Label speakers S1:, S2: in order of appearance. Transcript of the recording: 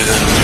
S1: Algen.